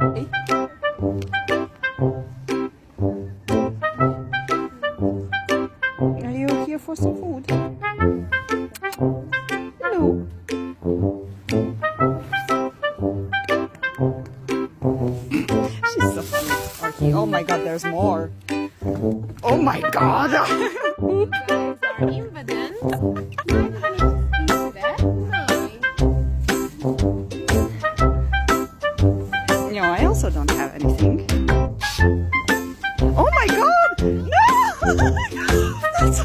Eh? Are you here for some food? Hello. She's so funny. Oh my god, there's more. Oh my god. I also don't have anything. Oh my god! No! That's